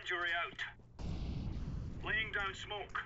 injury out. Laying down smoke.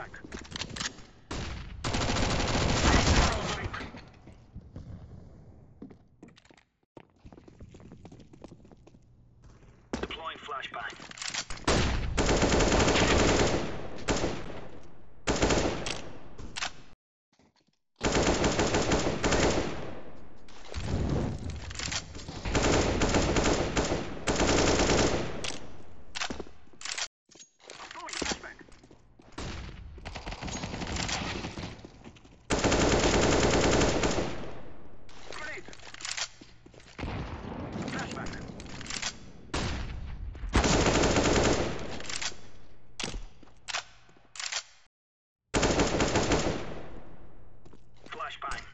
flashback. Deploying flashbang. flashbang.